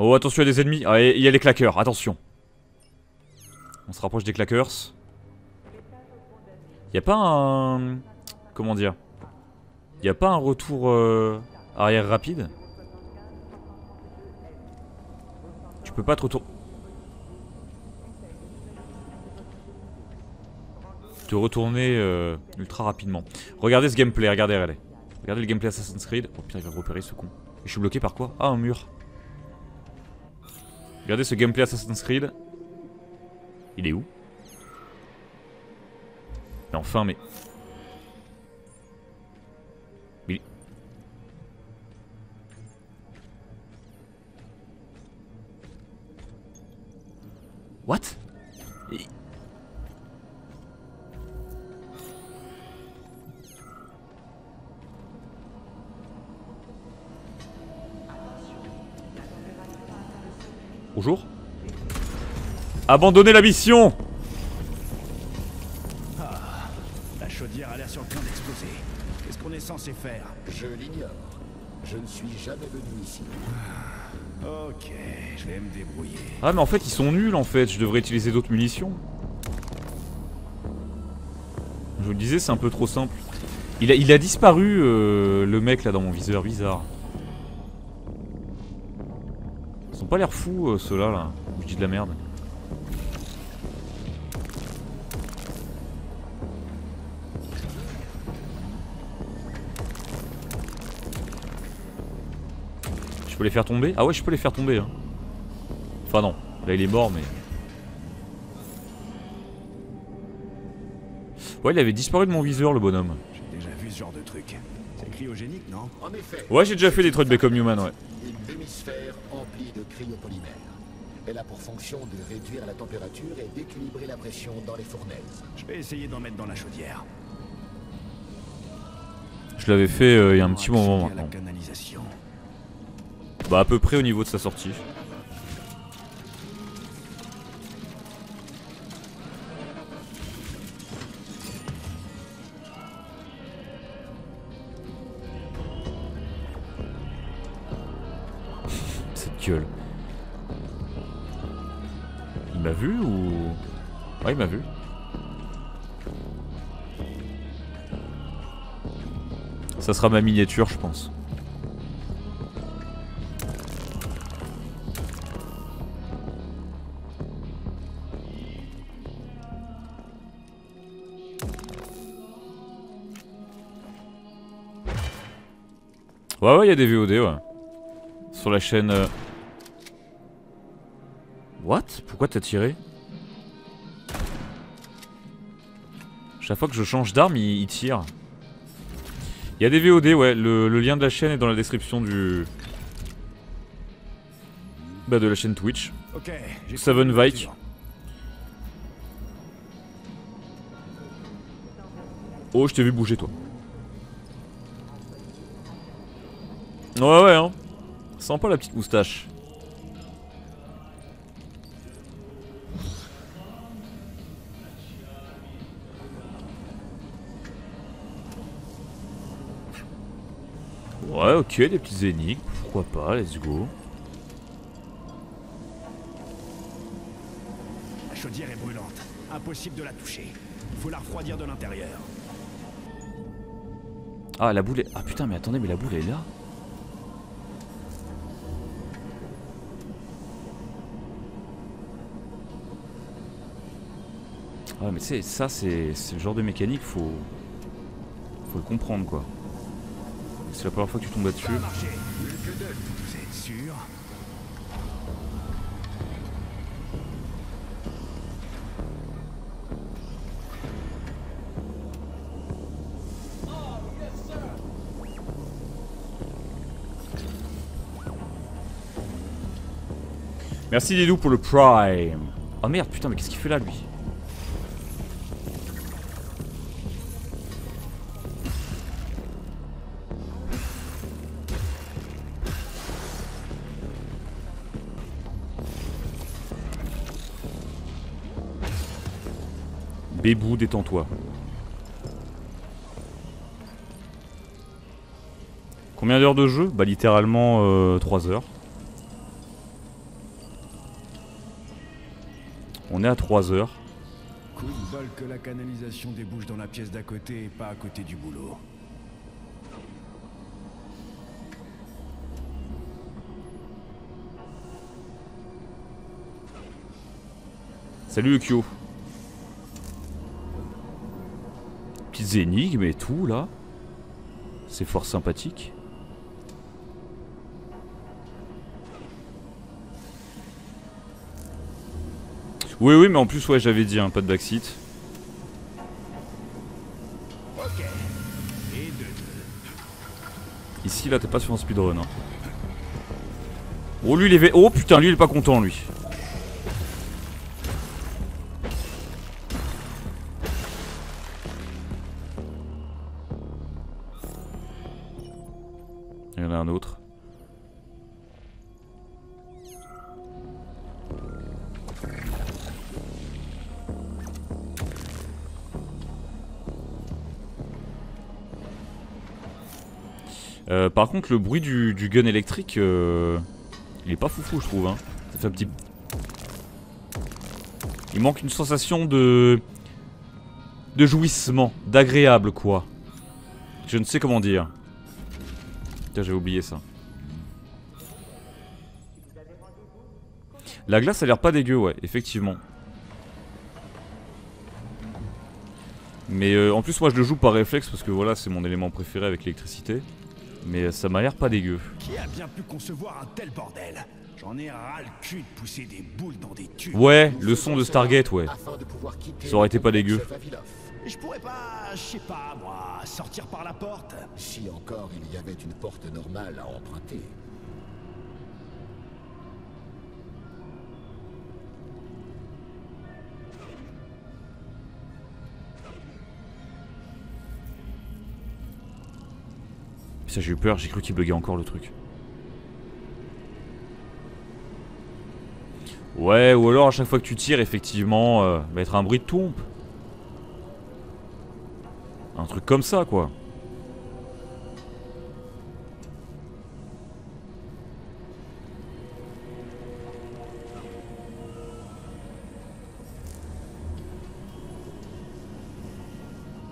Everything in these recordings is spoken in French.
Oh, attention, il y a des ennemis. Ah, il y a les claqueurs, attention. On se rapproche des claqueurs. Y a pas un... Comment dire? Y a pas un retour euh, arrière rapide? Tu peux pas te retourner... Te retourner euh, ultra rapidement. Regardez ce gameplay, regardez, regardez. Regardez le gameplay Assassin's Creed. Oh putain, il va repérer ce con. Et je suis bloqué par quoi? Ah, un mur. Regardez ce gameplay Assassin's Creed. Il est où? Enfin, mais... Mais... What? Bonjour Abandonnez la mission ah, La chaudière a l'air sur le point d'exploser. Qu'est-ce qu'on est censé faire Je l'ignore. Je ne suis jamais venu ici. Ok, je vais me débrouiller. Ah mais en fait ils sont nuls en fait, je devrais utiliser d'autres munitions. Je vous le disais, c'est un peu trop simple. Il a, il a disparu euh, le mec là dans mon viseur, bizarre. Ont pas l'air fous euh, ceux-là là. Je dis de la merde. Je peux les faire tomber? Ah ouais je peux les faire tomber hein. Enfin non, là il est mort mais... Ouais il avait disparu de mon viseur le bonhomme. J'ai déjà vu ce genre de truc. C'est cryogénique non? En effet. Ouais j'ai déjà fait des trucs Become Human ouais. De cryopolymère. Elle a pour fonction de réduire la température et d'équilibrer la pression dans les fournaises. Je vais essayer d'en mettre dans la chaudière. Je l'avais fait euh, il y a un petit moment maintenant. Bah à peu près au niveau de sa sortie. Ça sera ma miniature je pense. Ouais ouais il y a des VOD ouais. Sur la chaîne... euh, What? Pourquoi t'as tiré? Chaque fois que je change d'arme il, il tire. Il y a des VOD ouais, le, le lien de la chaîne est dans la description du... Bah de la chaîne Twitch. Ok. j'ai Seven Vike. Oh je t'ai vu bouger toi. Ouais ouais hein. Pas la petite moustache. Ok des petites énigmes, pourquoi pas, let's go. La chaudière est brûlante. Impossible de la toucher. Faut la refroidir de l'intérieur. Ah la boule est... Ah putain mais attendez mais la boule est là. Ah mais tu sais ça c'est c'est le genre de mécanique faut faut le comprendre quoi. C'est la première fois que tu tombes là-dessus. Merci Lilou pour le prime. Oh merde putain mais qu'est-ce qu'il fait là lui? Bébou, détends-toi. Combien d'heures de jeu? Bah littéralement euh, 3 heures. On est à 3 heures. Cool. que la canalisation débouche dans la pièce d'à côté et pas à côté du boulot. Salut Ukyo. Énigmes et tout là. C'est fort sympathique. Oui, oui, mais en plus, ouais, j'avais dit, un pas de backseat. Ici, là, t'es pas sur un speedrun. Hein. Oh, lui, il est... Oh, putain, lui, il est pas content, lui. Par contre, le bruit du, gun électrique, euh, il est pas foufou, je trouve. Hein. Ça fait un petit. Il manque une sensation de. de jouissement, d'agréable, quoi. Je ne sais comment dire. Tiens, j'ai oublié ça. La glace a l'air pas dégueu, ouais, effectivement. Mais euh, en plus, moi je le joue par réflexe parce que voilà, c'est mon élément préféré avec l'électricité. Mais ça m'a l'air pas dégueu. Qui a bien pu concevoir un tel bordel? J'en ai ras le cul de pousser des boules dans des tubes. Ouais, le son de Stargate, ouais. Afin de pouvoir quitter Ça aurait été pas dégueu. je pourrais pas, je sais pas moi, sortir par la porte Si encore il y avait une porte normale à emprunter. J'ai eu peur, j'ai cru qu'il buguait encore le truc. Ouais, ou alors à chaque fois que tu tires, effectivement, euh, va être un bruit de tombe. Un truc comme ça, quoi.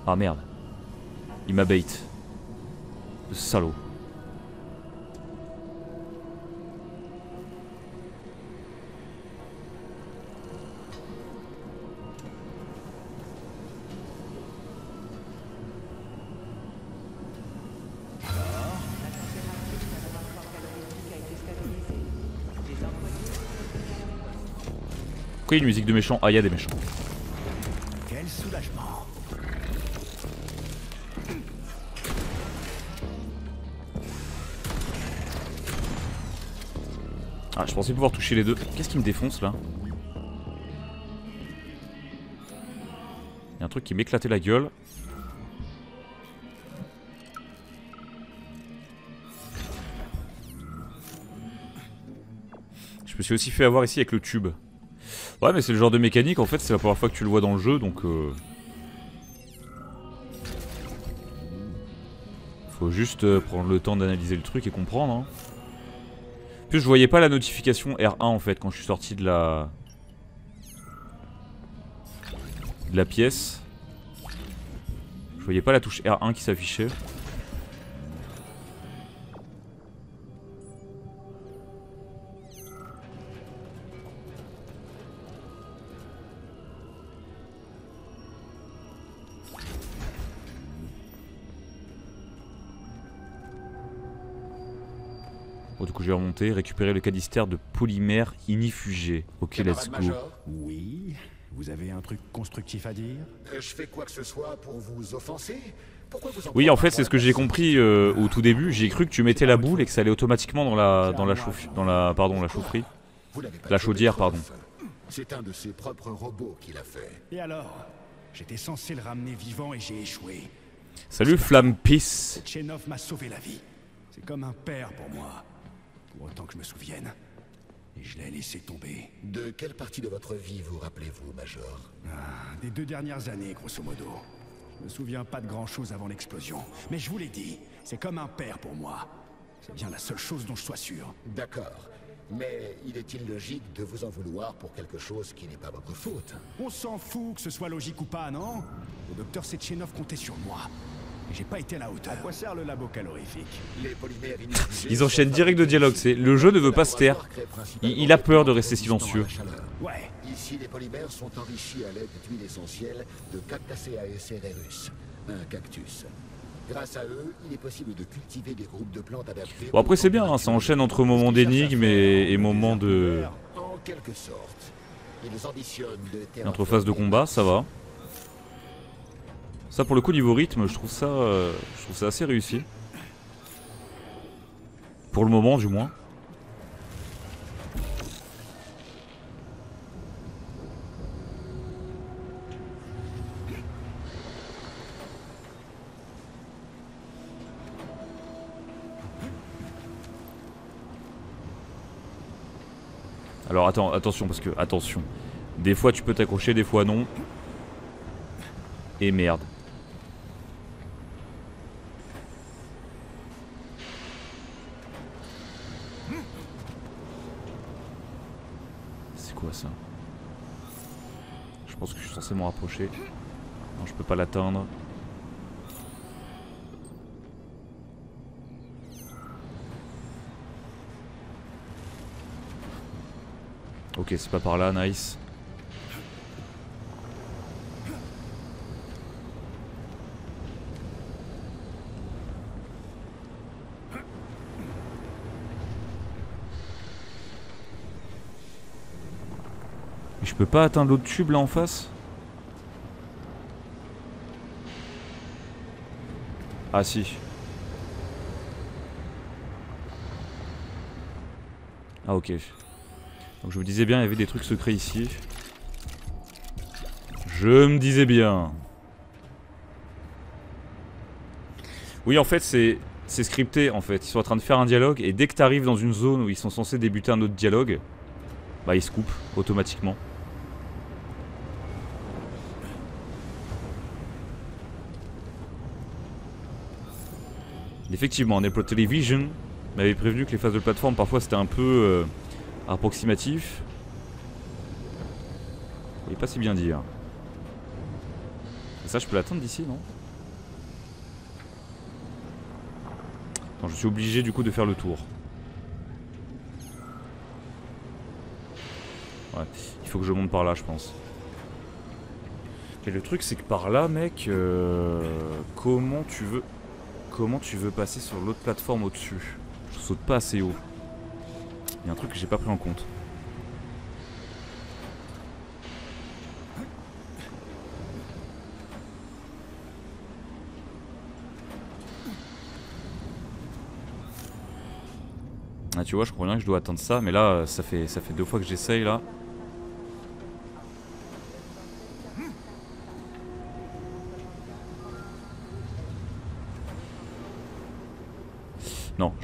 Ah merde. Il m'a bait. Le salaud. Pourquoi une musique de méchant Ah, il y a des méchants. Ah, je pensais pouvoir toucher les deux. Qu'est-ce qui me défonce là? Il y a un truc qui m'éclatait la gueule. Je me suis aussi fait avoir ici avec le tube. Ouais, mais c'est le genre de mécanique, en fait, c'est la première fois que tu le vois dans le jeu, donc... Euh... Faut juste euh, prendre le temps d'analyser le truc et comprendre. Hein. En plus, je voyais pas la notification R1 en fait quand je suis sorti de la. de la pièce. Je voyais pas la touche R1 qui s'affichait. Je vais remonter, récupérer le de polymère inifugé. Ok, let's go. Major, Oui Vous avez un truc constructif à dire? Je fais quoi que ce soit pour vous offenser? Vous en Oui, en fait, c'est ce que j'ai compris euh, au tout début. J'ai cru que tu mettais la boule et que ça allait automatiquement dans la dans la chauffe dans la pardon la chaufferie. La chaudière, pardon. C'est un de ses propres robots qui l'a fait. Et alors? J'étais censé le ramener vivant et j'ai échoué. Salut Flamme Peace. Tchenov m'a sauvé la vie. C'est comme un père pour moi. Pour autant que je me souvienne. Et je l'ai laissé tomber. De quelle partie de votre vie vous rappelez-vous, Major? Ah, des deux dernières années, grosso modo. Je me souviens pas de grand chose avant l'explosion. Mais je vous l'ai dit, c'est comme un père pour moi. C'est bien la seule chose dont je sois sûr. D'accord. Mais il est illogique de vous en vouloir pour quelque chose qui n'est pas votre faute? On s'en fout que ce soit logique ou pas, non? Le docteur Sechenov comptait sur moi. J'ai pas été à la hauteur. À quoi sert le labo calorifique Les polymères inutilisés Ils enchaînent direct de dialogue, c'est le jeu ne veut pas se taire. Il, il a peur de rester silencieux. la chaleur. Ouais. Ici, les polymères sont enrichis à l'aide d'huile essentielle de Cactaceae cereus, un cactus. Grâce à eux, il est possible de cultiver des groupes de plantes adaptés. Bon après c'est bien, hein, ça enchaîne entre moments d'énigmes et, et moments de... En quelque sorte. Ils ambitionnent de et entre phases de combat, ça va. Ça pour le coup niveau rythme, je trouve ça, euh, je trouve ça assez réussi. Pour le moment du moins. Alors attends, attention parce que attention. Des fois tu peux t'accrocher, des fois non. Et merde. C'est quoi ça Je pense que je suis censé m'en rapprocher. Non, je peux pas l'atteindre. Ok, c'est pas par là, nice. Peux pas atteindre l'autre tube là en face? Ah si. Ah ok. Donc je me disais bien, il y avait des trucs secrets ici. Je me disais bien. Oui, en fait, c'est c'est scripté en fait. Ils sont en train de faire un dialogue et dès que tu arrives dans une zone où ils sont censés débuter un autre dialogue, bah ils se coupent automatiquement. Effectivement, Nepro Television m'avait prévenu que les phases de plateforme parfois c'était un peu euh, approximatif. Est pas si bien dire. Et ça, je peux l'atteindre d'ici, non? Non, je suis obligé du coup de faire le tour. Ouais, il faut que je monte par là, je pense. Et le truc, c'est que par là, mec, euh, comment tu veux, comment tu veux passer sur l'autre plateforme au-dessus Je saute pas assez haut. Il y a un truc que j'ai pas pris en compte. Ah tu vois je crois bien que je dois atteindre ça mais là ça fait ça fait deux fois que j'essaye là.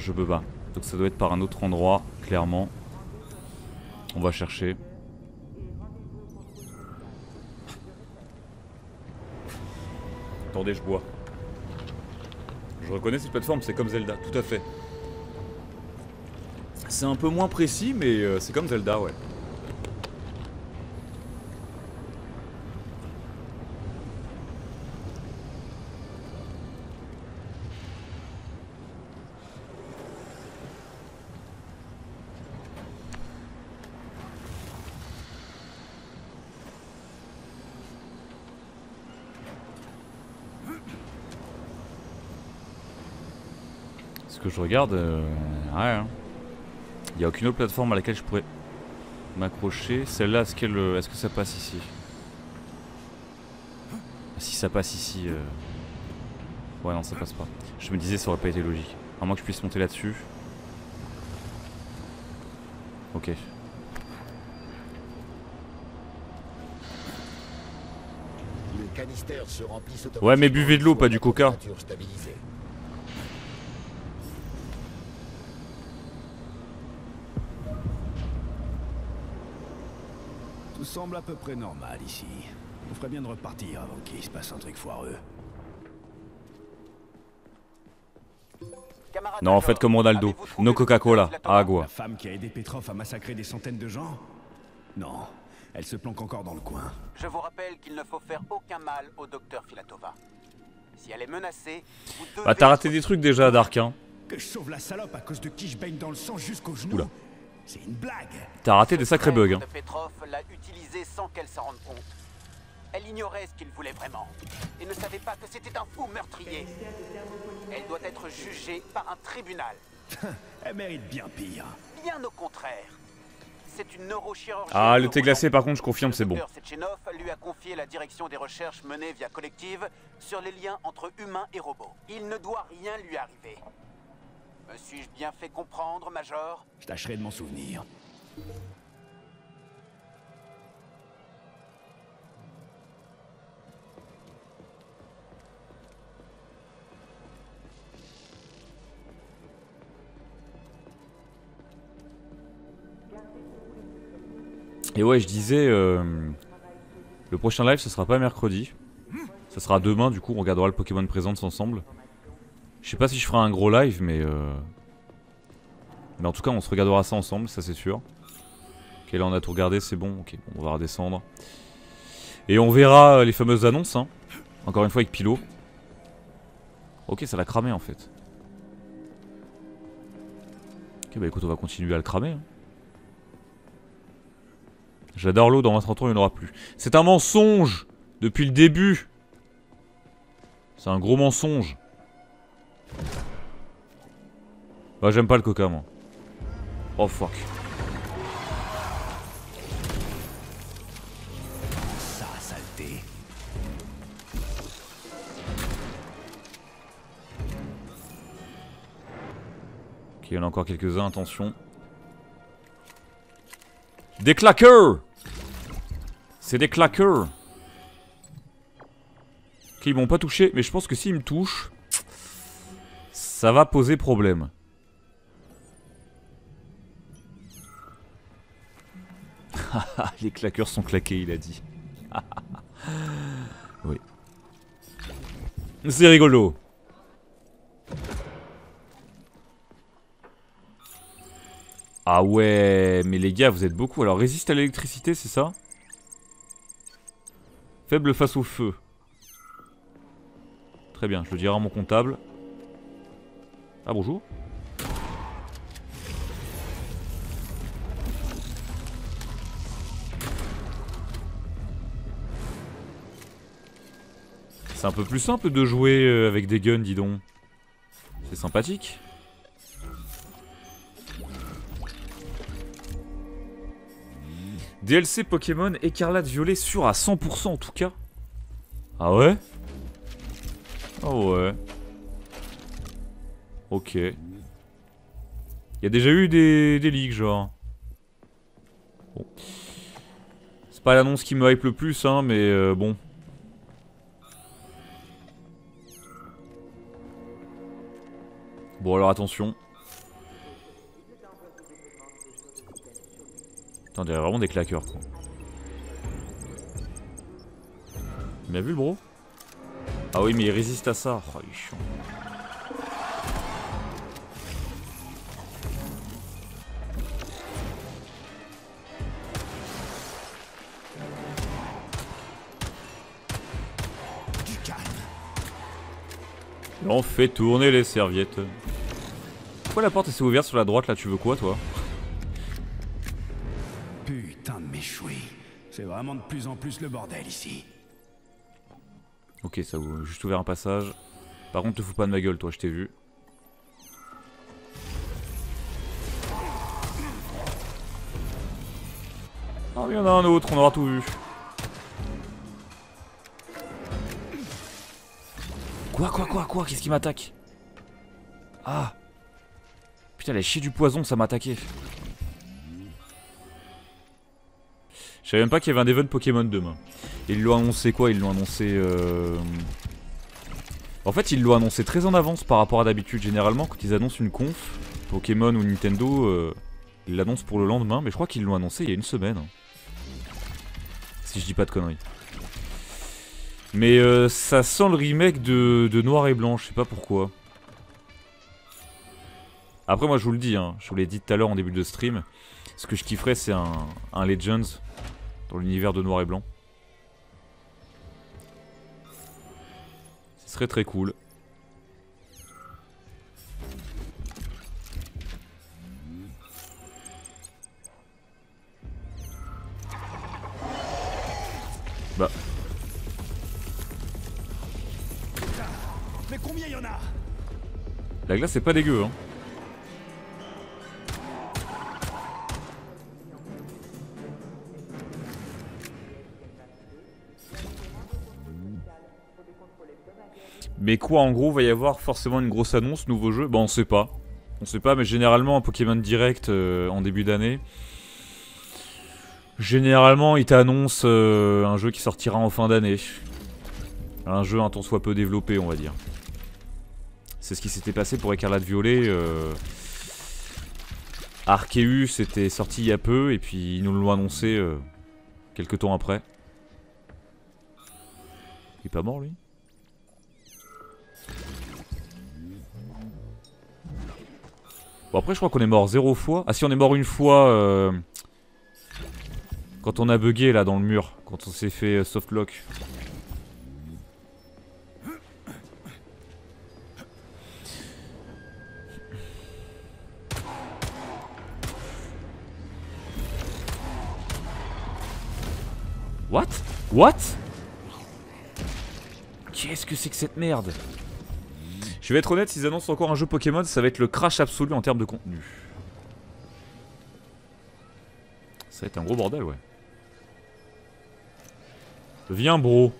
Je peux pas. Donc ça doit être par un autre endroit clairement. On va chercher. Attendez je bois. Je reconnais cette plateforme c'est comme Zelda tout à fait. C'est un peu moins précis, mais euh, c'est comme Zelda, ouais. Que je regarde, euh, ouais. hein. Il n'y a aucune autre plateforme à laquelle je pourrais m'accrocher. Celle-là, est-ce qu'elle, euh, est-ce que ça passe ici? Si ça passe ici... euh, Ouais non ça passe pas. Je me disais ça aurait pas été logique. À moins que je puisse monter là-dessus. Ok. Ouais, mais buvez de l'eau, pas du coca. Température stabilisée. Tout semble à peu près normal ici. On ferait bien de repartir avant qu'il se passe un truc foireux. Non, en fait, comme Ronaldo. No Coca-Cola, agua. La femme qui a aidé Petrov à massacrer des centaines de gens Non, elle se planque encore dans le coin. Je vous rappelle qu'il ne faut faire aucun mal au docteur Filatova. Si elle est menacée, vous devez... Bah, t'as raté des trucs déjà, Dark, hein. Que je sauve la salope à cause de qui je baigne dans le sang jusqu'au genou Oula. C'est une blague T'as raté des sacrés bugs, hein. De Petrov l'a utilisé sans qu'elle s'en rende compte. Elle ignorait ce qu'il voulait vraiment et ne savait pas que c'était un fou meurtrier. Elle doit être jugée par un tribunal. Elle mérite bien pire. Bien au contraire. C'est une neurochirurgienne. Ah, le thé glacé, par contre, je confirme, c'est bon. Le docteur Sechenov lui a confié la direction des recherches menées via Collective sur les liens entre humains et robots. Il ne doit rien lui arriver. Me suis-je bien fait comprendre, Major? Je tâcherai de m'en souvenir. Et ouais, je disais, euh, le prochain live, ce sera pas mercredi. Ça sera demain, du coup, on regardera le Pokémon Presence ensemble. Je sais pas si je ferai un gros live, mais... euh, Mais en tout cas, on se regardera ça ensemble, ça c'est sûr. Ok, là on a tout regardé, c'est bon. Ok, on va redescendre. Et on verra euh, les fameuses annonces, hein. Encore une fois avec Pilo. Ok, ça l'a cramé en fait. Ok, bah écoute, on va continuer à le cramer. hein. J'adore l'eau, dans 20-30 ans, il n'y en aura plus. C'est un mensonge Depuis le début C'est un gros mensonge. Bah, j'aime pas le coca, moi. Oh fuck. Ça, saleté. Ok, il y en a encore quelques-uns, attention. Des claqueurs C'est des claqueurs Ok, ils m'ont pas touché, mais je pense que s'ils me touchent, ça va poser problème. Les claqueurs sont claqués, il a dit. oui. C'est rigolo. Ah ouais, mais les gars, vous êtes beaucoup. Alors, résiste à l'électricité, c'est ça? Faible face au feu. Très bien, je le dirai à mon comptable. Ah, bonjour. C'est un peu plus simple de jouer euh, avec des guns, dis donc. C'est sympathique. DLC Pokémon écarlate violet sûr à 100% en tout cas. Ah ouais? Ah ouais. Ok. Il y a déjà eu des, des leaks genre. Bon. C'est pas l'annonce qui me hype le plus hein mais euh, bon. Bon alors attention. Putain, on dirait vraiment des claqueurs quoi. Il m'a vu le bro? Ah oui mais il résiste à ça. Oh, il est chiant. On fait tourner les serviettes. Pourquoi la porte s'est ouverte sur la droite là? Tu veux quoi toi? Putain de méchoui. C'est vraiment de plus en plus le bordel ici. Ok, ça ouvre juste ouvert un passage. Par contre, te fous pas de ma gueule, toi, je t'ai vu. Oh, il y en a un autre, on aura tout vu. Quoi, quoi, quoi, quoi Qu'est-ce qui m'attaque Ah Putain, a chié du poison, ça m'a attaqué. Je savais même pas qu'il y avait un event Pokémon demain. Ils l'ont annoncé quoi? Ils l'ont annoncé... euh, En fait, ils l'ont annoncé très en avance par rapport à d'habitude. Généralement, quand ils annoncent une conf, Pokémon ou Nintendo, euh, ils l'annoncent pour le lendemain. Mais je crois qu'ils l'ont annoncé il y a une semaine. hein. Si je dis pas de conneries. Mais euh, ça sent le remake de, Noir et Blanc, je sais pas pourquoi. Après, moi, je vous le dis, hein, je vous l'ai dit tout à l'heure en début de stream. Ce que je kifferais, c'est un, un Legends dans l'univers de noir et blanc. Ce serait très cool. Bah, Mais combien y en a? La glace c'est pas dégueu hein. Mais quoi en gros, va y avoir forcément une grosse annonce, nouveau jeu? Bah on sait pas. On sait pas, mais généralement un Pokémon Direct euh, en début d'année. Généralement il t'annonce euh, un jeu qui sortira en fin d'année. Un jeu un tant soit peu développé on va dire. C'est ce qui s'était passé pour Écarlate Violet. Euh... Arceus était sorti il y a peu et puis ils nous l'ont annoncé euh, quelques temps après. Il est pas mort lui? Bon après je crois qu'on est mort zéro fois. Ah si on est mort une fois euh, quand on a bugué là dans le mur, quand on s'est fait euh, softlock. What? What? Qu'est-ce que c'est que cette merde? Je vais être honnête, s'ils annoncent encore un jeu Pokémon, ça va être le crash absolu en termes de contenu. Ça va être un gros bordel, ouais. Viens, bro.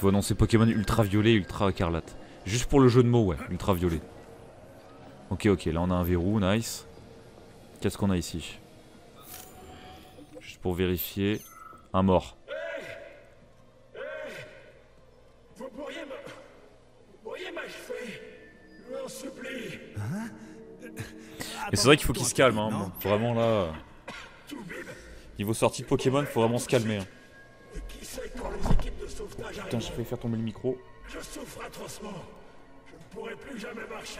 Il faut annoncer Pokémon ultra violet, ultra écarlate. Juste pour le jeu de mots, ouais, ultra violet. Ok, ok, là on a un verrou, nice. Qu'est-ce qu'on a ici? Juste pour vérifier. Un mort. Et c'est vrai qu'il faut qu'il se calme, hein. Vraiment là. Niveau sortie de Pokémon, faut vraiment se calmer. hein. Putain, j'ai failli faire tomber le micro. Je souffre atrocement. Je ne pourrai plus jamais marcher.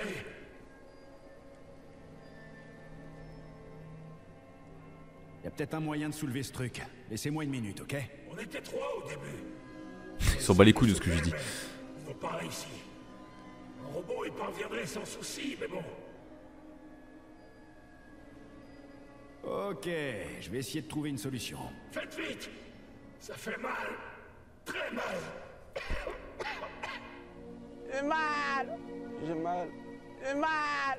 Y a peut-être un moyen de soulever ce truc. Laissez-moi une minute, ok? On était trois au début. Il s'en bat les couilles de ce que je dis. Faut pas réussir. Un robot y parviendrait sans souci, mais bon. Ok, je vais essayer de trouver une solution. Faites vite. Ça fait mal. Très mal. J'ai mal J'ai mal. J'ai mal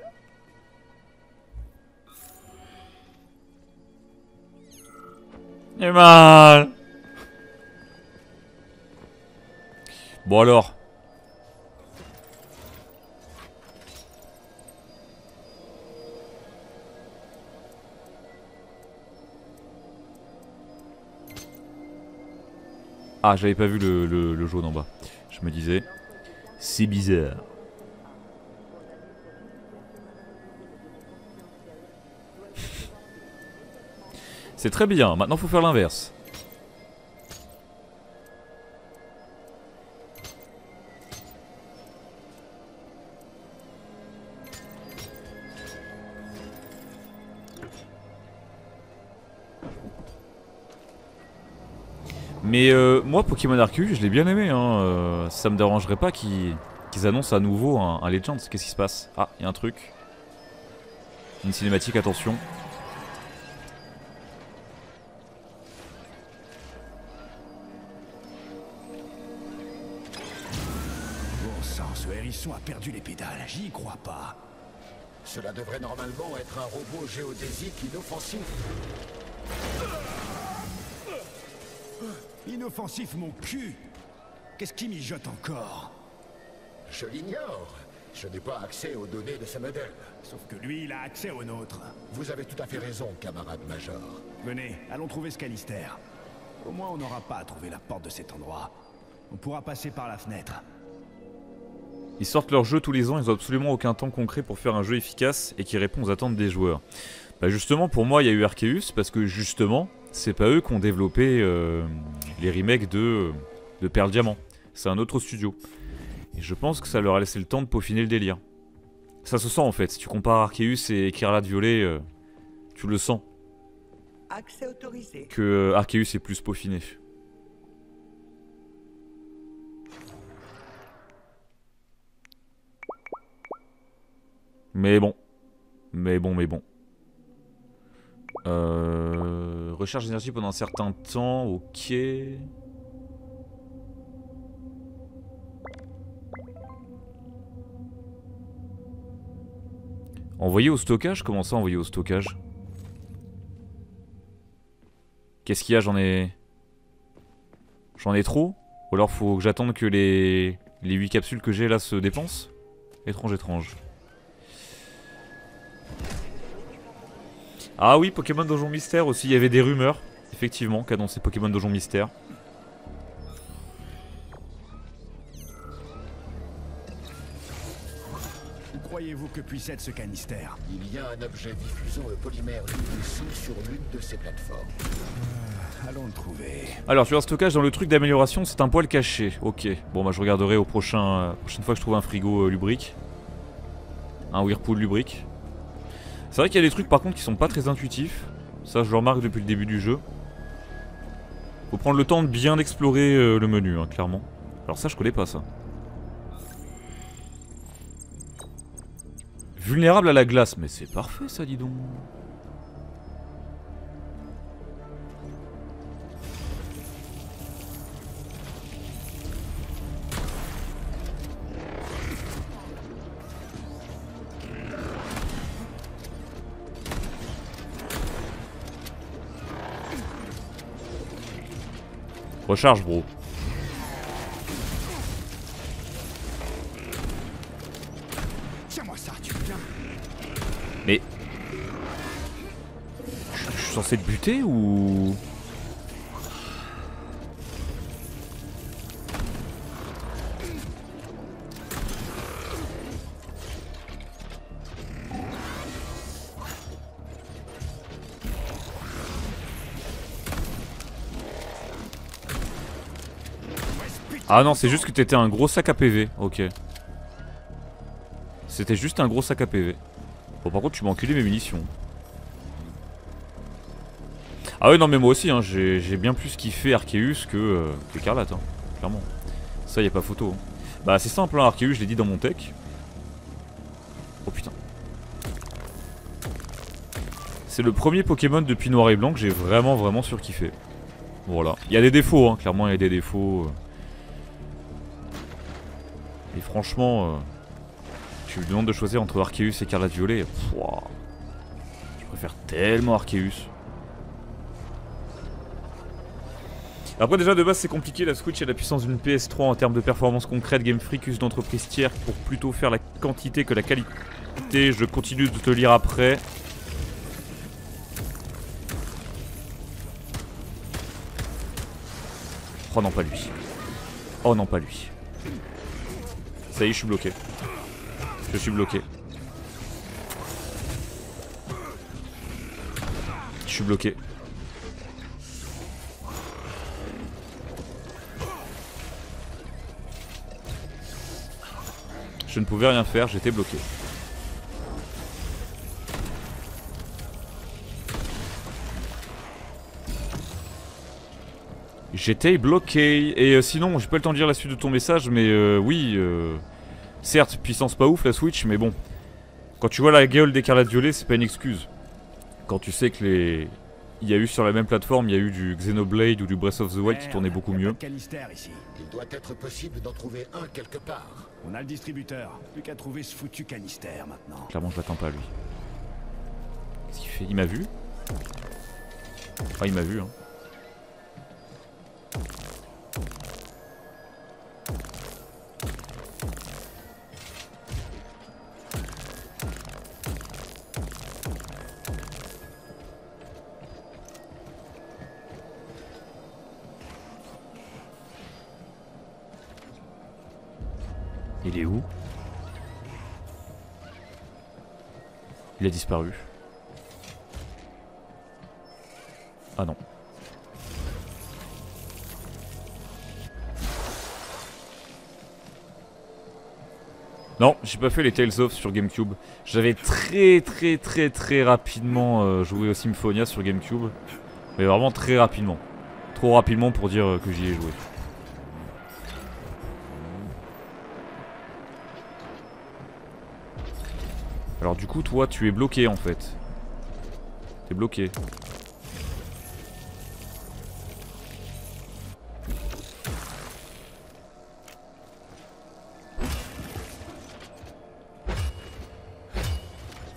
J'ai mal. Bon alors. Ah, j'avais pas vu le, le- jaune en bas. Je me disais, c'est bizarre. C'est très bien, maintenant faut faire l'inverse. Mais euh, moi, Pokémon Arceus, je l'ai bien aimé. Hein. euh, ça me dérangerait pas qu'ils annoncent à nouveau un, un Legends. Qu'est-ce qui se passe? Ah, il y a un truc. Une cinématique, attention. Bon sang, ce hérisson a perdu les pédales. J'y crois pas. Cela devrait normalement être un robot géodésique inoffensif. Inoffensif, mon cul Qu'est-ce qui mijote encore Je l'ignore. Je n'ai pas accès aux données de ce modèle. Sauf que lui, il a accès au nôtre. Vous avez tout à fait raison, camarade Major. Venez, allons trouver Scalister. Au moins, on n'aura pas à trouver la porte de cet endroit. On pourra passer par la fenêtre. Ils sortent leur jeu tous les ans, ils ont absolument aucun temps concret pour faire un jeu efficace et qui répond aux attentes des joueurs. Bah justement, pour moi, il y a eu Arceus parce que justement, c'est pas eux qui ont développé euh, les remakes de, de Pearl Diamant. C'est un autre studio. Et je pense que ça leur a laissé le temps de peaufiner le délire. Ça se sent en fait. Si tu compares Arceus et Écarlate Violet, euh, tu le sens. Accès autorisé. Que euh, Arceus est plus peaufiné. Mais bon. Mais bon, mais bon. Euh, recharge d'énergie pendant un certain temps, ok. Envoyer au stockage Comment ça envoyer au stockage? Qu'est-ce qu'il y a? J'en ai... J'en ai trop? Ou alors faut que j'attende que les... Les 8 capsules que j'ai là se dépensent? Étrange, étrange. Ah oui, Pokémon Donjon Mystère aussi, il y avait des rumeurs, effectivement, qu'annonçait Pokémon Donjon Mystère. Où croyez-vous que puisse être ce canister Il y a un objet diffusant le polymère sur l'une de ces plateformes. Allons le trouver. Alors, sur un stockage dans le truc d'amélioration, c'est un poil caché. Ok, bon bah je regarderai au prochain, euh, prochaine fois que je trouve un frigo euh, lubrique. Un Whirlpool lubrique. C'est vrai qu'il y a des trucs par contre qui sont pas très intuitifs. Ça, je le remarque depuis le début du jeu. Faut prendre le temps de bien explorer euh, le menu, hein, clairement. Alors ça, je connais pas ça. Vulnérable à la glace, mais c'est parfait ça, dis donc. Recharge, bro. Tiens-moi ça, tu viens Mais... Je je suis censé te buter ou... Ah non, c'est juste que t'étais un gros sac à PV. Ok. C'était juste un gros sac à PV. Bon, par contre, tu m'as enculé mes munitions. Ah ouais, non, mais moi aussi, hein, j'ai bien plus kiffé Arceus que, euh, que Carlate, hein, clairement. Ça, y pas photo. hein. Bah, c'est simple, hein, Arceus, je l'ai dit dans mon tech. Oh putain. C'est le premier Pokémon depuis Noir et Blanc que j'ai vraiment, vraiment surkiffé. Voilà. Il y a des défauts, clairement, il y a des défauts. euh. Franchement, euh, tu me demandes de choisir entre Arceus et Carlate Violet. Je préfère tellement Arceus. Après déjà de base c'est compliqué, la Switch a la puissance d'une PS3 en termes de performance concrète, Game Freak use d'entreprise tiers pour plutôt faire la quantité que la qualité. Je continue de te lire après. Oh non pas lui. Oh non pas lui. Ça y est je suis bloqué. Je suis bloqué. Je suis bloqué. Je ne pouvais rien faire, j'étais bloqué. J'étais bloqué. Et euh, sinon, j'ai pas le temps de lire la suite de ton message, mais euh, oui, euh, certes, puissance pas ouf la Switch, mais bon. Quand tu vois la gueule d'Écarlate Violet, c'est pas une excuse. Quand tu sais que les. Il y a eu sur la même plateforme, il y a eu du Xenoblade ou du Breath of the Wild qui Merde, tournait beaucoup y a mieux. Ici. Il doit être possible d'en trouver un quelque part. On a le distributeur. Plus qu'à trouver ce foutu canister maintenant. Clairement, je l'attends pas lui. Qu'est-ce qu'il fait? Il m'a vu? Ah, il m'a vu, hein. Il est où? Il a disparu. Non, j'ai pas fait les Tales of sur GameCube. J'avais très très très très rapidement euh, joué au Symphonia sur GameCube. Mais vraiment très rapidement. Trop rapidement pour dire euh, que j'y ai joué. Alors du coup, toi, tu es bloqué en fait. T'es bloqué.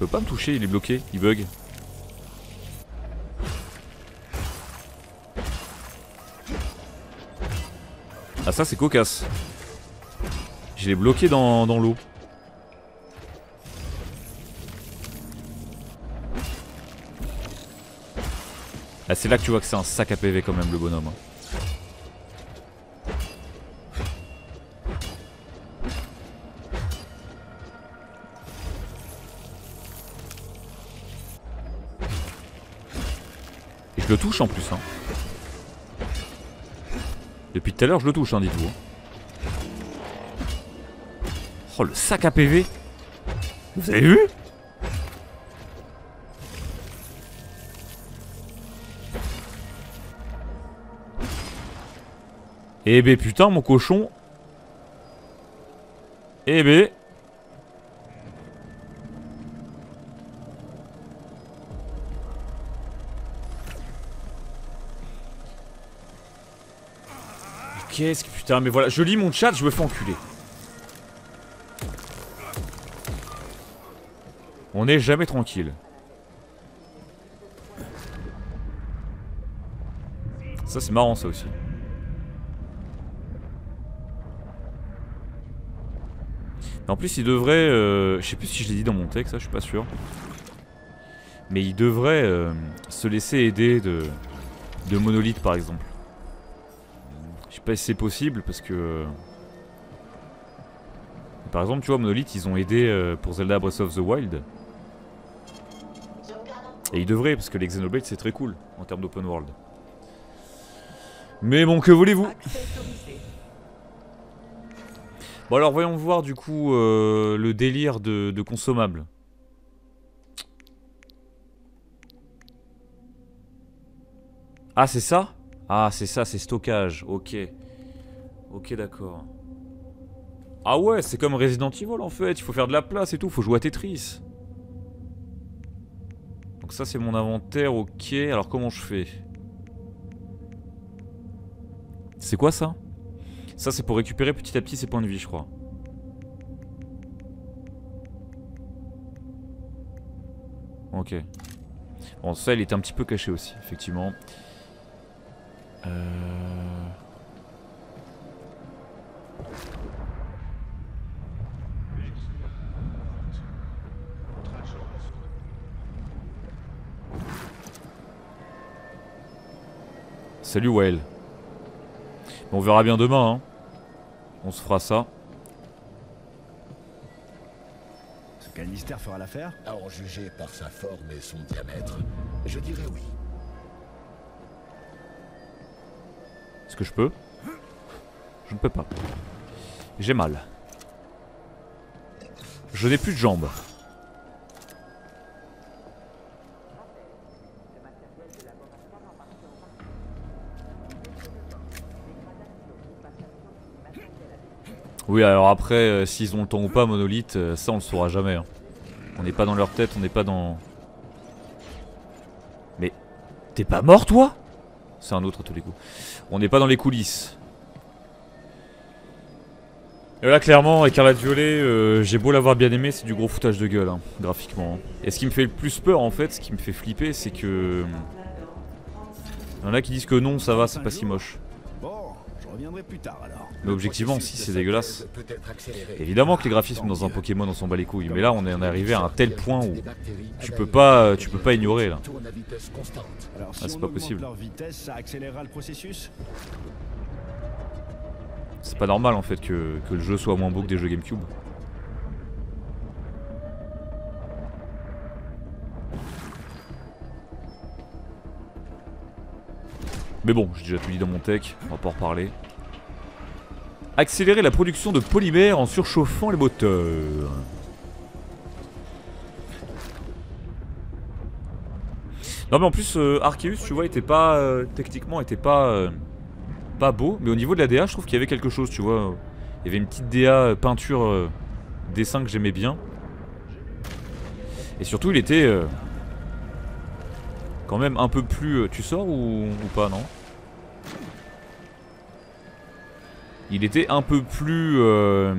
Peut pas me toucher, il est bloqué, il bug. Ah ça c'est cocasse. Je l'ai bloqué dans, dans l'eau. Ah, c'est là que tu vois que c'est un sac à PV quand même le bonhomme. Je le touche en plus. Hein. Depuis tout à l'heure je le touche, hein, dites-vous. Oh le sac à PV Vous avez vu? Eh ben putain mon cochon Eh ben Qu'est-ce que putain mais voilà je lis mon chat je me fais enculer On n'est jamais tranquille Ça c'est marrant ça aussi En plus, il devrait. euh, je sais plus si je l'ai dit dans mon texte, ça, je suis pas sûr. Mais il devrait euh, se laisser aider de, de Monolith, par exemple. C'est possible parce que. Par exemple, tu vois, Monolith, ils ont aidé euh, pour Zelda Breath of the Wild. Et ils devraient, parce que les Xenoblade c'est très cool en termes d'open world. Mais bon, que voulez-vous? Bon alors voyons voir du coup euh, le délire de, de consommables. Ah c'est ça? Ah c'est ça, c'est stockage, ok. Ok d'accord. Ah ouais, c'est comme Resident Evil en fait, il faut faire de la place et tout, faut jouer à Tetris. Donc ça c'est mon inventaire, ok. Alors comment je fais? C'est quoi ça? Ça, c'est pour récupérer petit à petit ses points de vie, je crois. Ok. Bon, ça, il était un petit peu caché aussi, effectivement. Euh... Salut Well. On verra bien demain. Hein. On se fera ça. Ce canister fera l'affaire À en juger par sa forme et son diamètre, je dirais oui. Est-ce que je peux? Je ne peux pas. J'ai mal. Je n'ai plus de jambes. Oui, alors après, euh, s'ils ont le temps ou pas, Monolith, euh, ça on le saura jamais. hein. On n'est pas dans leur tête, on n'est pas dans... Mais... T'es pas mort, toi? C'est un autre à tous les coups. On n'est pas dans les coulisses. Et là, clairement, Écarlate Violet, euh, j'ai beau l'avoir bien aimé, c'est du gros foutage de gueule, hein, graphiquement. Et ce qui me fait le plus peur, en fait, ce qui me fait flipper, c'est que... Il y en a qui disent que non, ça va, c'est pas si moche. Bon, je reviendrai plus tard alors. Mais objectivement, si, c'est dégueulasse. Évidemment que les graphismes dans un Pokémon, on s'en bat les couilles. Mais là, on est, arrivé à un tel point où tu peux pas, tu peux pas ignorer, là. Ah, c'est pas possible. C'est pas normal, en fait, que, que le jeu soit moins beau que des jeux GameCube. Mais bon, j'ai déjà tout dit dans mon tech, on va pas en reparler. Accélérer la production de polymères en surchauffant les moteurs. Non mais en plus euh, Arceus tu vois était pas euh, techniquement était pas euh, pas beau mais au niveau de la DA je trouve qu'il y avait quelque chose tu vois il y avait une petite DA peinture dessin que j'aimais bien et surtout il était quand même un peu plus euh, tu sors ou, pas non? Il était un peu plus euh,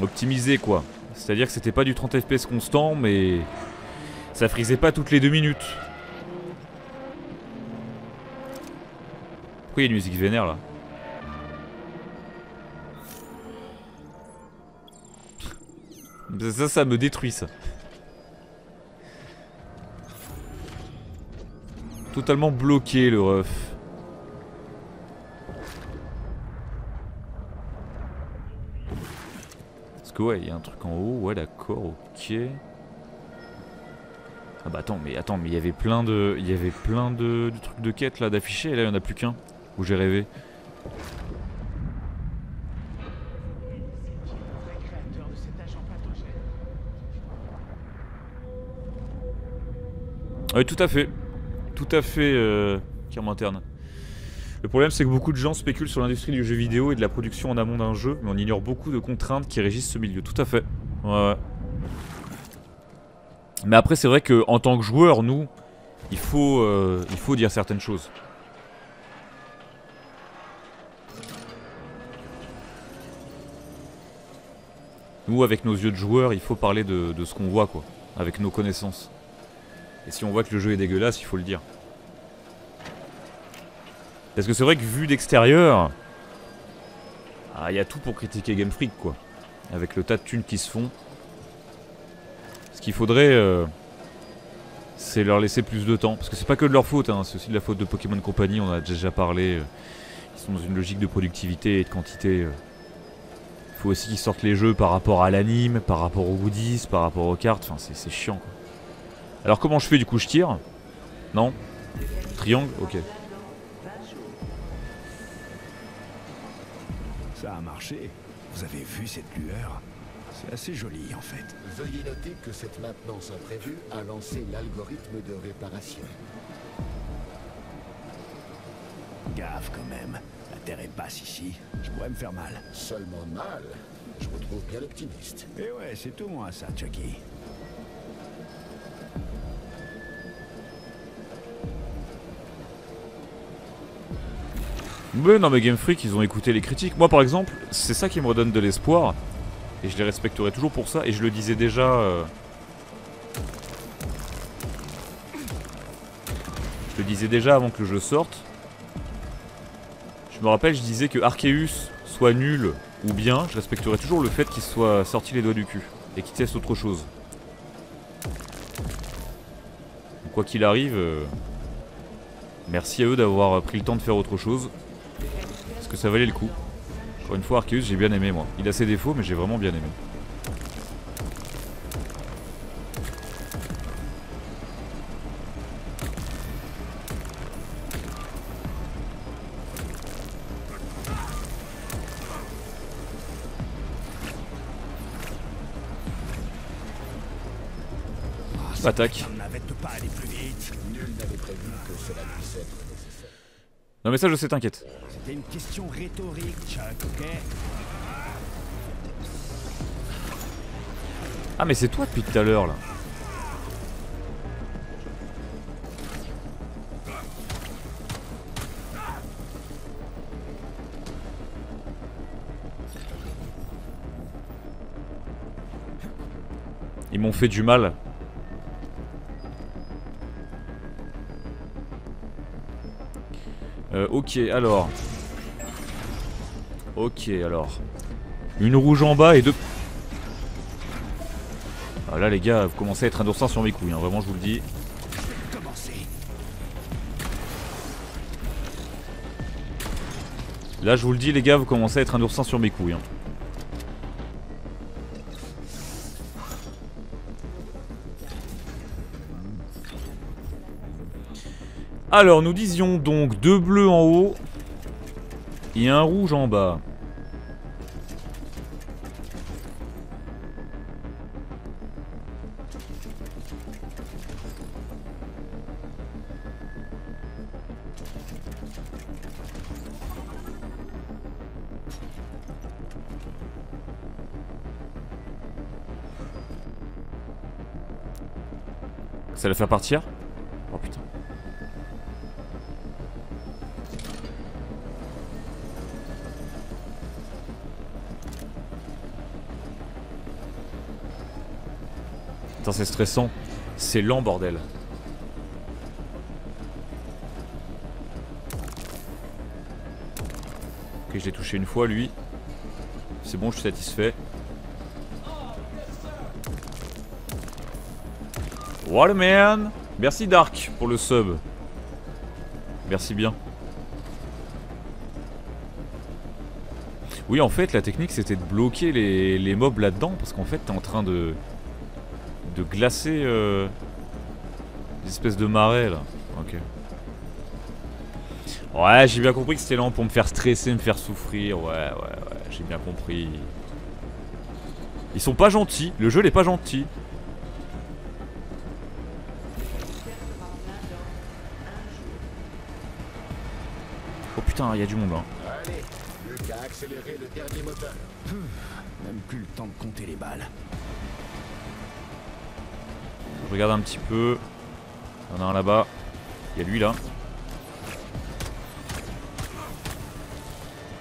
optimisé quoi. C'est à dire que c'était pas du 30 fps constant mais ça frisait pas toutes les deux minutes. Pourquoi il y a une musique vénère là? Ça, ça me détruit ça. Totalement bloqué le ref. Parce que ouais, il y a un truc en haut, ouais d'accord, ok. Ah bah attends, mais attends, mais il y avait plein de, il y avait plein de, trucs de quête là d'affichés, et là il y en a plus qu'un où j'ai rêvé. Oui, tout à fait. Tout à fait, euh, interne. Le problème, c'est que beaucoup de gens spéculent sur l'industrie du jeu vidéo et de la production en amont d'un jeu, mais on ignore beaucoup de contraintes qui régissent ce milieu. Tout à fait. Ouais, ouais. Mais après, c'est vrai que en tant que joueur, nous, il faut, euh, il faut dire certaines choses. Nous, avec nos yeux de joueurs, il faut parler de ce qu'on voit, quoi. Avec nos connaissances. Et si on voit que le jeu est dégueulasse, il faut le dire. Parce que c'est vrai que vu d'extérieur, ah, il y a tout pour critiquer Game Freak, quoi. Avec le tas de thunes qui se font. Ce qu'il faudrait, euh, c'est leur laisser plus de temps. Parce que c'est pas que de leur faute, hein, c'est aussi de la faute de Pokémon Company, on a déjà parlé. euh, Ils sont dans une logique de productivité et de quantité. euh. Il faut aussi qu'ils sortent les jeux par rapport à l'anime, par rapport aux goodies, par rapport aux cartes. Enfin, c'est chiant, quoi. Alors comment je fais du coup Je tire? Non? Triangle? Ok. Ça a marché. Vous avez vu cette lueur? C'est assez joli en fait. Veuillez noter que cette maintenance imprévue a lancé l'algorithme de réparation. Gaffe quand même. La terre est basse ici. Je pourrais me faire mal. Seulement mal. Je vous trouve bien optimiste. Et ouais, c'est tout moi ça, Chucky. Mais non mais Game Freak ils ont écouté les critiques. Moi par exemple, c'est ça qui me redonne de l'espoir. Et je les respecterai toujours pour ça. Et je le disais déjà... euh, Je le disais déjà avant que le jeu sorte. Je me rappelle, je disais que Arceus soit nul ou bien, je respecterai toujours le fait qu'il soit sorti les doigts du cul. Et qu'il teste autre chose. Quoi qu'il arrive... euh, Merci à eux d'avoir pris le temps de faire autre chose. Que ça valait le coup. Encore une fois, Arceus, j'ai bien aimé moi. Il a ses défauts, mais j'ai vraiment bien aimé. Attaque. Non mais ça je sais, t'inquiète. C'était une question rhétorique, Chuck, ok Ah mais c'est toi depuis tout à l'heure là. Ils m'ont fait du mal. Euh, ok, alors. Ok, alors. Une rouge en bas et deux ah, là les gars, vous commencez à être un oursin sur mes couilles, hein, vraiment je vous le dis. Là je vous le dis les gars, vous commencez à être un oursin sur mes couilles. hein. Alors, nous disions donc deux bleus en haut et un rouge en bas. Ça la faire partir? C'est stressant. C'est lent bordel. Ok je l'ai touché une fois lui. C'est bon je suis satisfait. What man Merci Dark pour le sub. Merci bien. Oui en fait la technique c'était de bloquer les, les mobs là-dedans parce qu'en fait t'es en train de de glacer euh, des espèces de marais là. Ok. Ouais j'ai bien compris que c'était lent pour me faire stresser, me faire souffrir. Ouais ouais ouais j'ai bien compris. Ils sont pas gentils, le jeu n'est pas gentil. Oh putain, il y a du monde là. Allez, Luc a accéléré le dernier moteur. Même plus le temps de compter les balles. Regarde un petit peu. Il y en a un là-bas. Il y a lui là.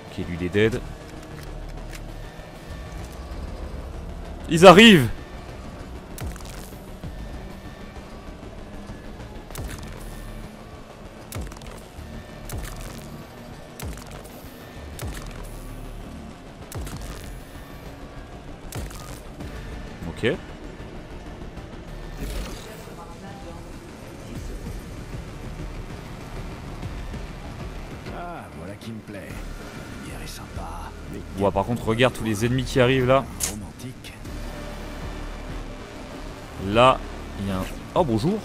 Ok, lui il est dead. Ils arrivent regarde tous les ennemis qui arrivent là. Là, il y a un... Oh, bonjour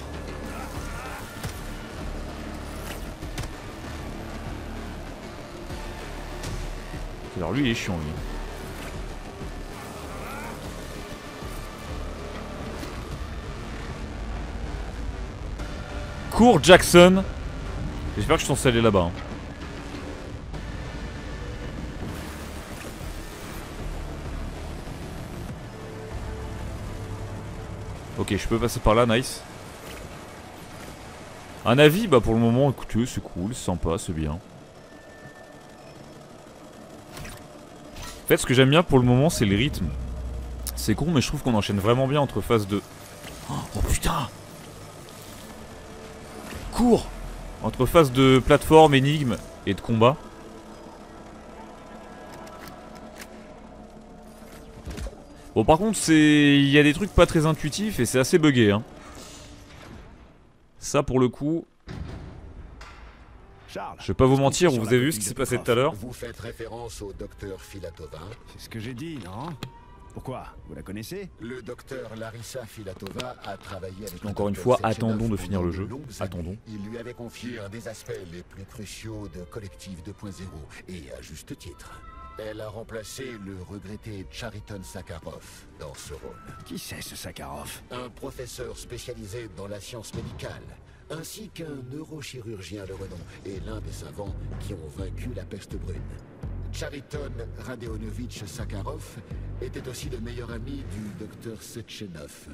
Alors lui, il est chiant, lui. Cours, Jackson J'espère que je suis allé là-bas. hein. Ok, je peux passer par là, nice. Un avis, bah pour le moment, écoutez, c'est cool, c'est sympa, c'est bien. En fait, ce que j'aime bien pour le moment, c'est le rythme. C'est con, mais je trouve qu'on enchaîne vraiment bien entre phases de... Oh putain Cours Entre phases de plateforme, énigme et de combat. Bon par contre c'est... Il y a des trucs pas très intuitifs et c'est assez buggé hein. Ça pour le coup, Charles, je vais pas vous mentir, vous avez vu ce qui s'est passé tout à l'heure? Vous faites référence au docteur Filatova. c'est ce que j'ai dit, non? Pourquoi? Vous la connaissez? Le docteur Larissa Filatova a travaillé avec... le Encore une fois, attendons de finir le jeu. Attendons. Il lui avait confié un des aspects les plus cruciaux de Collectif 2.0, et à juste titre. Elle a remplacé le regretté Chariton Sakharov dans ce rôle. Qui c'est ce Sakharov? Un professeur spécialisé dans la science médicale, ainsi qu'un neurochirurgien de renom et l'un des savants qui ont vaincu la peste brune. Chariton Radeonovitch Sakharov était aussi le meilleur ami du docteur Sechenov.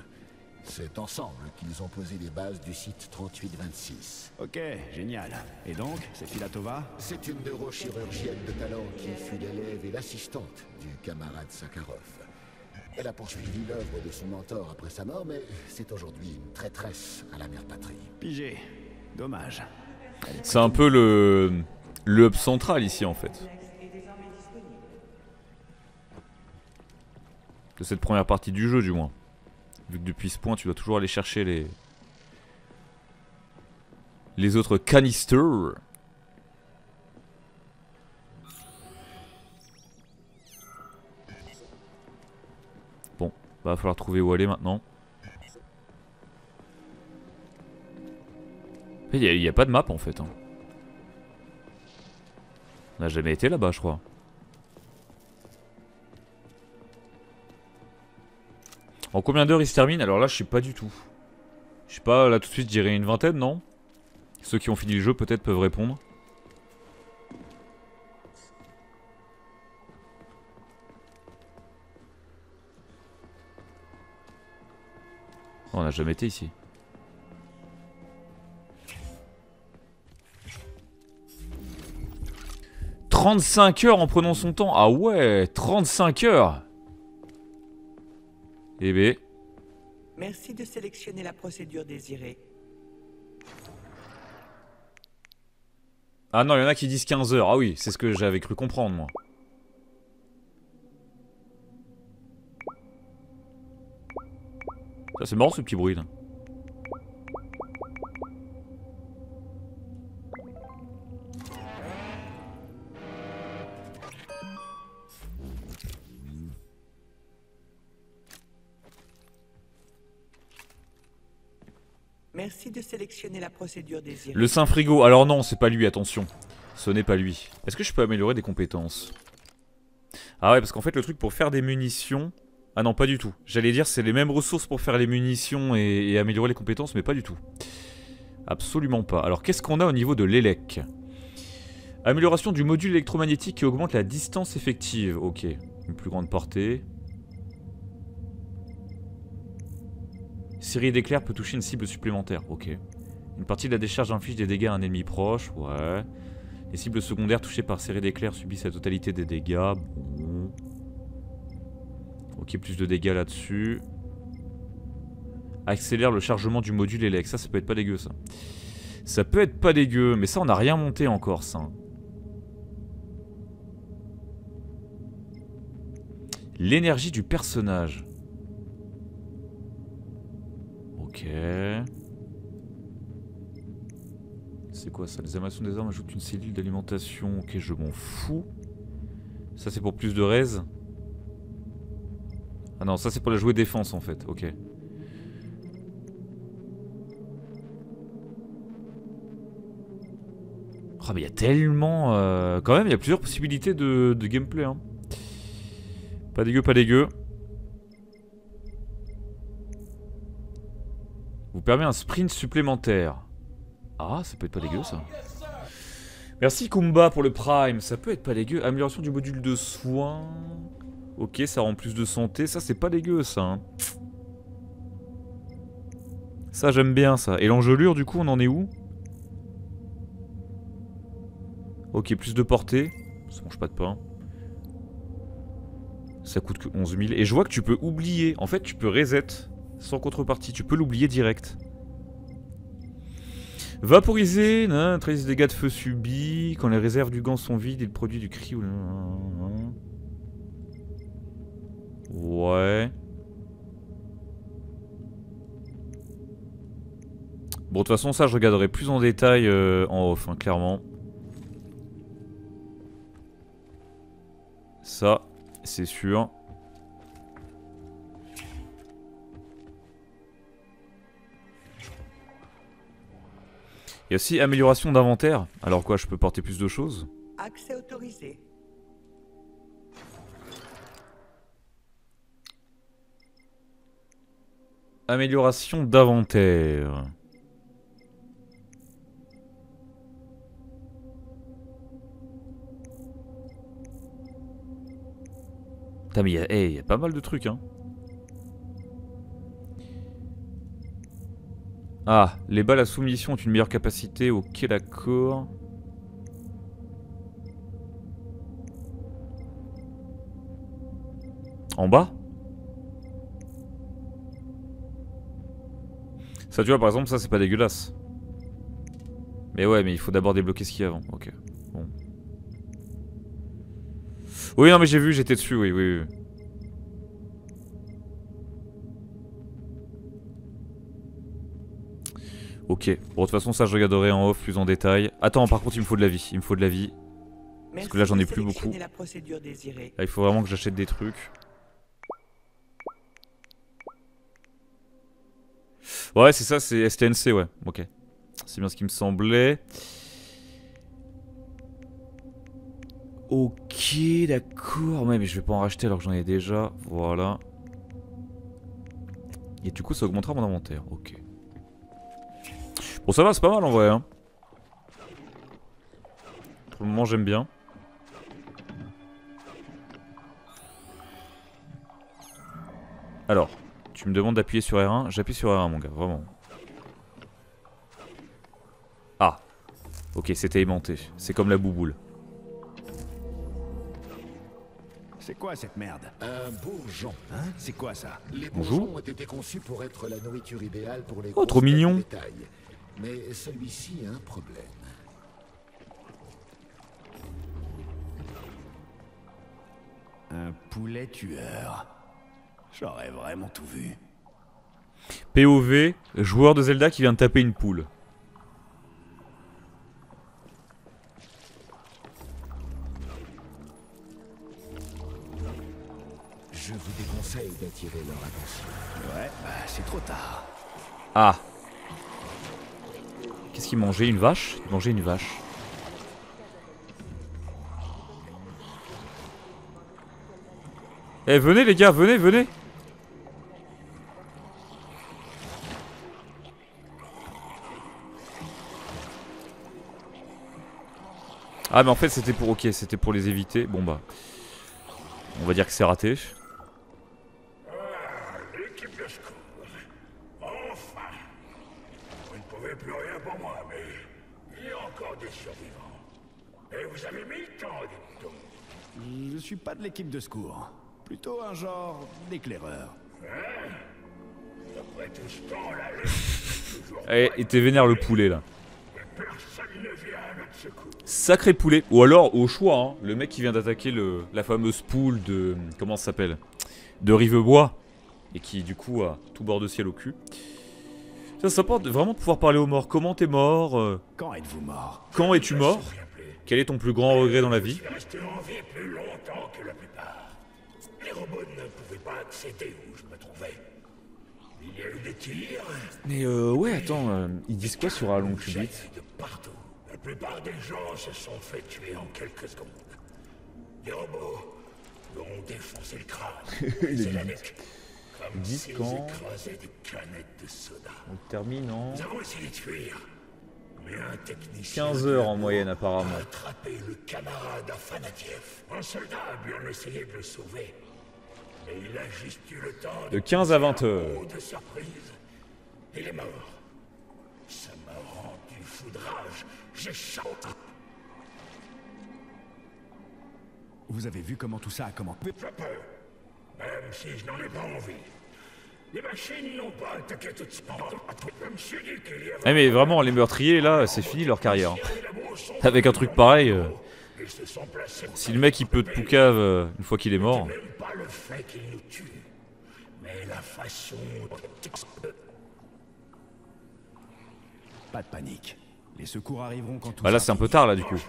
C'est ensemble qu'ils ont posé les bases du site 3826. Ok, génial. Et donc, c'est Filatova? C'est une neurochirurgienne de talent qui fut l'élève et l'assistante du camarade Sakharov. Elle a poursuivi l'œuvre de son mentor après sa mort, mais c'est aujourd'hui une traîtresse à la mère patrie. Pigé. Dommage. C'est un peu le... Le hub central ici en fait. De cette première partie du jeu du moins. Vu que depuis ce point tu dois toujours aller chercher les... Les autres canisters. Bon, va falloir trouver où aller maintenant. Il n'y a, pas de map en fait. Hein. On n'a jamais été là-bas, je crois. En combien d'heures il se termine? Alors là, je sais pas du tout. Je sais pas, là tout de suite, je dirais une vingtaine, non? Ceux qui ont fini le jeu peut-être peuvent répondre. Oh, on n'a jamais été ici. 35 heures en prenant son temps. Ah ouais, 35 heures. Eh B. Merci de sélectionner la procédure désirée. Ah non, il y en a qui disent 15 heures. Ah oui, c'est ce que j'avais cru comprendre, moi. Ça, c'est marrant, ce petit bruit, là. La procédure désirée. Le Saint Frigo. Alors non, c'est pas lui, attention. Ce n'est pas lui. Est-ce que je peux améliorer des compétences? Ah ouais, parce qu'en fait, le truc pour faire des munitions... Ah non, pas du tout. J'allais dire, c'est les mêmes ressources pour faire les munitions et, améliorer les compétences, mais pas du tout. Absolument pas. Alors, qu'est-ce qu'on a au niveau de l'élec? Amélioration du module électromagnétique qui augmente la distance effective. Ok. Une plus grande portée. Série d'éclairs peut toucher une cible supplémentaire. Ok. Une partie de la décharge inflige des dégâts à un ennemi proche. Ouais. Les cibles secondaires touchées par série d'éclairs subissent la totalité des dégâts. Bon. Ok, plus de dégâts là-dessus. Accélère le chargement du module élect. Ça, ça peut être pas dégueu, ça. Ça peut être pas dégueu, mais ça, on n'a rien monté encore, ça. L'énergie du personnage. Ok. C'est quoi ça? Les animations des armes ajoutent une cellule d'alimentation. Ok, je m'en fous. Ça, c'est pour plus de raise. Ah non, ça, c'est pour la jouer défense, en fait. Ok. Oh, mais il y a tellement... Euh, quand même, il y a plusieurs possibilités de, de gameplay. Hein. Pas dégueu, pas dégueu. Vous permet un sprint supplémentaire. Ah, ça peut être pas dégueu ça. Merci Kumba pour le prime, ça peut être pas dégueu. Amélioration du module de soins. Ok, ça rend plus de santé, ça c'est pas dégueu ça. Hein. Ça j'aime bien ça. Et l'engelure du coup on en est où? Ok, plus de portée. Ça mange pas de pain. Ça coûte que 11 000. Et je vois que tu peux oublier. En fait, tu peux reset sans contrepartie. Tu peux l'oublier direct. Vaporiser, 13 dégâts de feu subis. Quand les réserves du gant sont vides, il produit du cri ou... Ouais. Bon, de toute façon, ça, je regarderai plus en détail euh, en off, hein, clairement. Ça, c'est sûr. Y a aussi amélioration d'inventaire. Alors quoi, je peux porter plus de choses? Accès autorisé. Amélioration d'inventaire. Putain mais il y, y, a pas mal de trucs hein. Ah, les balles à soumission ont une meilleure capacité. Ok, d'accord. En bas? Ça, tu vois, par exemple, ça, c'est pas dégueulasse. Mais ouais, mais il faut d'abord débloquer ce qu'il y a avant. Ok, bon. Oui, non, mais j'ai vu, j'étais dessus, oui, oui, oui. Ok. Bon, de toute façon, ça, je regarderai en off plus en détail. Attends, par contre, il me faut de la vie. Il me faut de la vie. Parce que là, j'en ai plus beaucoup. Là, il faut vraiment que j'achète des trucs. Ouais, c'est ça, c'est STNC, ouais. Ok. C'est bien ce qui me semblait. Ok, d'accord. Ouais, mais je vais pas en racheter alors que j'en ai déjà. Voilà. Et du coup, ça augmentera mon inventaire. Ok. Bon, ça va, c'est pas mal en vrai. Hein. Pour le moment, j'aime bien. Alors, tu me demandes d'appuyer sur R1. J'appuie sur R1, mon gars, vraiment. Ah. Ok, c'était aimanté. C'est comme la bouboule. C'est quoi cette merde? Un bourgeon. Hein? C'est quoi ça? Les Bonjour. bourgeons ont été conçus pour être la nourriture idéale pour les Oh, trop mignon. Mais celui-ci a un problème. Un poulet tueur. J'aurais vraiment tout vu. POV, joueur de Zelda qui vient de taper une poule. Je vous déconseille d'attirer leur attention. Ouais, bah c'est trop tard. Ah. Mangeait Une vache. Il mangeait une vache. Eh, venez les gars, venez, venez. Ah mais en fait c'était pour ok c'était pour les éviter. Bon bah. On va dire que c'est raté L'équipe de secours. Enfin Vous ne pouvez plus rien pour moi, mais il y a encore des survivants. Et vous avez mis le temps, dites donc. Je suis pas de l'équipe de secours. Plutôt un genre d'éclaireur. Après tout ce temps, Eh, il était vénère le poulet là. Sacré poulet. Ou alors, au choix, hein, le mec qui vient d'attaquer le, la fameuse poule de. Comment ça s'appelle De Rivebois. Et qui, du coup, a tout bord de ciel au cul. Ça, ça porte vraiment de pouvoir parler aux morts. Comment t'es mort euh, Quand êtes-vous mort? Quand es-tu mort? Quel est ton plus grand regret dans la vie Je suis resté en vie plus longtemps que la plupart. Les robots ne pouvaient pas accéder où je me trouvais. Il y a eu des tirs, Mais euh, ouais, attends, euh, ils disent quoi sur Alon j'allais de partout. La plupart des gens se sont fait tuer en quelques secondes. Les robots leur ont défoncé le crâne. Il est C'est la limite. nuque. Comme Ils écrasaient des canettes de soda. On termine en Nous avons essayé de fuir. Mais un technicien 15 heures en moyenne apparemment. a attrapé le camarade Afanatiev. Un soldat a bien essayé de le sauver. Mais il a juste eu le temps De 15 à 20 pousser un heures. de surprise. Il est mort. Ça m'a rendu foudrage. J'ai chanté. Vous avez vu comment tout ça a commencé? Je peux. Même si je n'en ai pas envie. Les machines n'ont pas attaqué tout de. Eh mais vraiment, les meurtriers là, c'est fini leur carrière. Sont Avec un truc pareil, euh, si le mec il peut te poucave euh, une fois qu'il est mort. Même pas de panique. Les secours arriveront quand Bah là c'est un peu tard là du coup.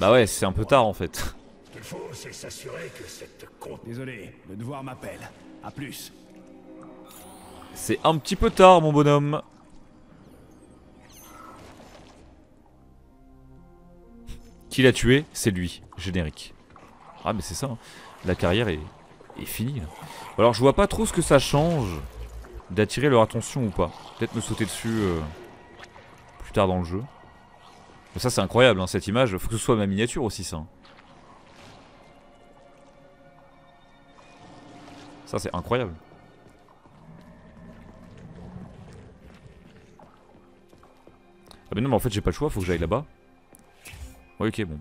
Bah ouais, c'est un peu tard en fait. Désolé, le devoir m'appelle. À plus. C'est un petit peu tard mon bonhomme. Qui l'a tué C'est lui, générique. Ah mais c'est ça, hein. la carrière est, finie. Alors je vois pas trop ce que ça change d'attirer leur attention ou pas. Peut-être me sauter dessus euh, plus tard dans le jeu. Mais ça c'est incroyable hein, cette image, faut que ce soit ma miniature aussi ça. hein. Ça c'est incroyable. Ah mais non mais en fait j'ai pas le choix, faut que j'aille là-bas. Ouais ok bon.